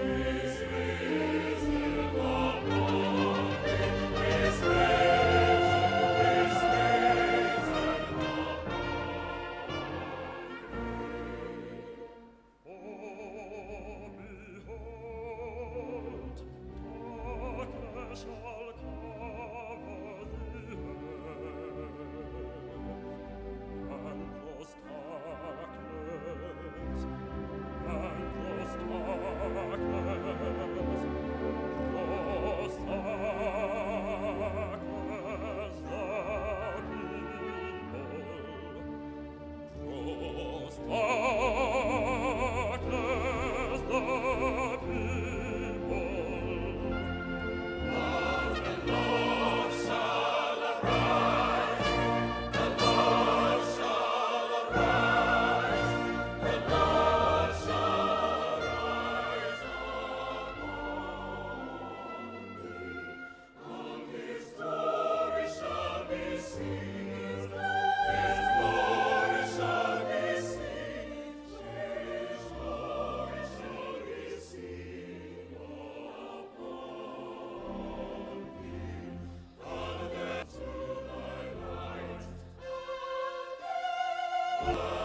Amen. Bye.